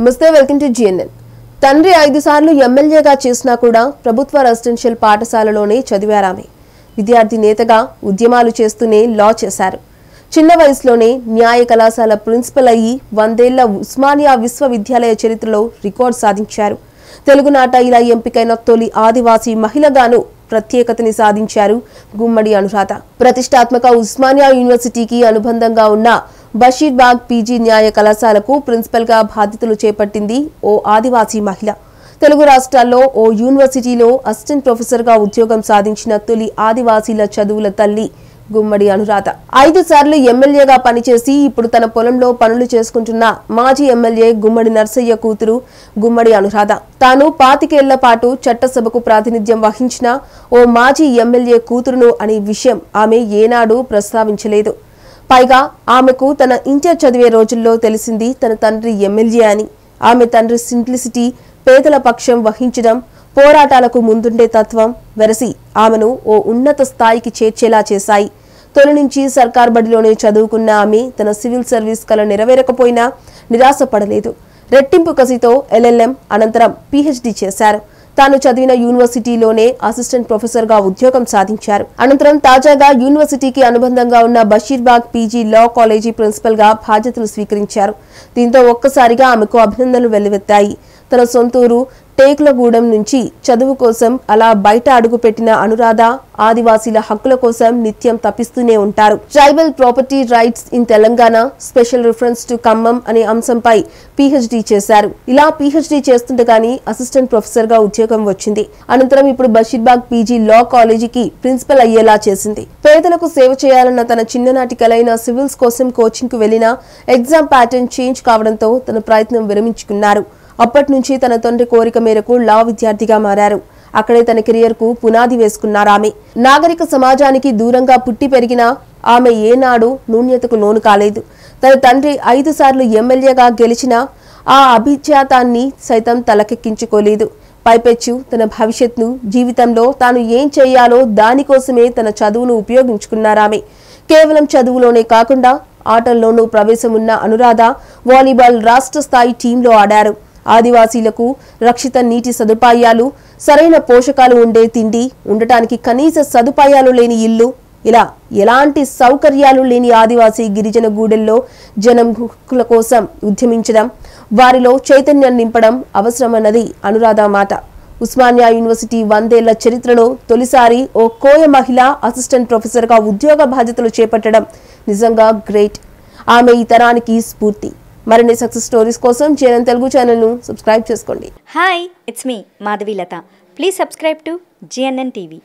నమస్తే welcome to GNN. తండ్రి ఐదు సార్లు ఎమ్మెల్యేగా చేసినా కూడా ప్రభుత్వ రెసిడెన్షియల్ పాఠశాలలోనే చదివారామే. విద్యార్థి నేతగా ఉద్యమాలు చేస్తూనే లా చేశారు. చిన్న వయసులోనే న్యాయ కళాశాల ప్రిన్సిపల్ అయ్యి వందేళ్ళ ఉస్మానియా విశ్వవిద్యాలయ చరిత్రలో రికార్డు సాధించారు. తెలుగునాట ఇలా ఎంపికైన తొలి ఆదివాసీ మహిళగాను ప్రత్యేకతని సాధించారు గుమ్మడి అనురాధ. ప్రతిష్టాత్మక ఉస్మానియా యూనివర్సిటీకి అనుబంధంగా ఉన్న బషీర్బాగ్ పీజీ న్యాయ కళాశాలకు ప్రిన్సిపల్గా బాధ్యతలు చేపట్టింది ఓ ఆదివాసీ మహిళ. తెలుగు రాష్ట్రాల్లో ఓ యూనివర్సిటీలో అసిస్టెంట్ ప్రొఫెసర్గా ఉద్యోగం సాధించిన తొలి ఆదివాసీల చదువుల తల్లి గుమ్మడి అనురాధ. ఐదు సార్లు ఎమ్మెల్యేగా పనిచేసి ఇప్పుడు తన పొలంలో పనులు చేసుకుంటున్న మాజీ ఎమ్మెల్యే గుమ్మడి నర్సయ్య కూతురు గుమ్మడి అనురాధ. తాను పాతికేళ్ళ పాటు చట్టసభకు ప్రాతినిధ్యం వహించిన ఓ మాజీ ఎమ్మెల్యే కూతురును అనే విషయం ఆమె ఏనాడు ప్రస్తావించలేదు. పైగా ఆమెకు తన ఇంటర్ చదివే రోజుల్లో తెలిసింది తన తండ్రి ఎమ్మెల్యే అని. ఆమె తండ్రి సింప్లిసిటీ పేదల పక్షం వహించడం పోరాటాలకు ముందుండే తత్వం వెరసి ఆమెను ఓ ఉన్నత స్థాయికి చేర్చేలా చేశాయి. తొలి నుంచి సర్కార్ బడిలోనే చదువుకున్న ఆమె తన సివిల్ సర్వీస్ కల నెరవేరకపోయినా నిరాశపడలేదు. రెట్టింపు కసితో ఎల్ఎల్ఎం అనంతరం పీహెచ్డీ చేశారు. తాను చదివిన యూనివర్సిటీలోనే అసిస్టెంట్ ప్రొఫెసర్గా ఉద్యోగం సాధించారు. అనంతరం తాజాగా యూనివర్సిటీకి అనుబంధంగా ఉన్న బషీర్బాగ్ పీజీ లా కాలేజీ ప్రిన్సిపల్గా బాధ్యతలు స్వీకరించారు. దీంతో ఒక్కసారిగా ఆమెకు అభినందనలు వెల్లువెత్తాయి. తన సొంతూరు టేకులగూడెం నుంచి చదువు కోసం అలా బయట అడుగుపెట్టిన అనురాధ ఆదివాసీల హక్కుల కోసం నిత్యం తప్పిస్తూనే ఉంటారు. Tribal property rights in Telangana special reference to Khammam అనే అంశంపై పీహెచ్డీ చేశారు. ఇలా పీహెచ్డీ చేస్తుండగానే అసిస్టెంట్ ప్రొఫెసర్గా ఉద్యోగం వచ్చింది. అనంతరం ఇప్పుడు బషీర్బాగ్ పీజీ లా కాలేజీకి ప్రిన్సిపల్ అయ్యేలా చేసింది. పేదలకు సేవ చేయాలన్న తన చిన్ననాటి కలైన సివిల్స్ కోసం కోచింగ్కు వెళ్ళిన ఎగ్జామ్ ప్యాటర్న్ చేంజ్ కావడంతో తన ప్రయత్నం విరమించుకున్నారు. అప్పటి నుంచి తన తండ్రి కోరిక మేరకు లా విద్యార్థిగా మారారు. అక్కడే తన కెరియర్కు పునాది వేసుకున్నారామె నాగరిక సమాజానికి దూరంగా పుట్టి పెరిగిన ఆమె ఏనాడు నూన్యతకు లోను కాలేదు. తన తండ్రి ఐదు సార్లు ఎమ్మెల్యేగా గెలిచిన ఆ అభిజాతాన్ని సైతం తలకెక్కించుకోలేదు. పైపెచ్చు తన భవిష్యత్ను జీవితంలో తాను ఏం చేయాలో దానికోసమే తన చదువును ఉపయోగించుకున్నారామె కేవలం చదువులోనే కాకుండా ఆటల్లోనూ ప్రవేశమున్న అనురాధ వాలీబాల్ రాష్ట్ర స్థాయి టీంలో ఆడారు. ఆదివాసీలకు రక్షిత నీటి సదుపాయాలు సరైన పోషకాలు ఉండే తిండి ఉండటానికి కనీస సదుపాయాలు లేని ఇల్లు ఇలా ఎలాంటి సౌకర్యాలు లేని ఆదివాసీ గిరిజన గూడెల్లో జనం హక్కుల కోసం ఉద్యమించడం వారిలో చైతన్యం నింపడం అవసరమన్నది అనురాధ మాట ఉస్మానియా యూనివర్సిటీ వందేళ్ళ చరిత్రలో తొలిసారి ఓ కోయ మహిళ అసిస్టెంట్ ప్రొఫెసర్గా ఉద్యోగ బాధ్యతలు చేపట్టడం నిజంగా గ్రేట్. ఆమె ఈ తరానికి స్ఫూర్తి. మరిన్ని సక్సెస్ స్టోరీస్ కోసం జేఎన్ తెలుగు ఛానల్ను సబ్స్క్రైబ్ చేసుకోండి. Hi it's me Madhavi Latha please subscribe to GNN TV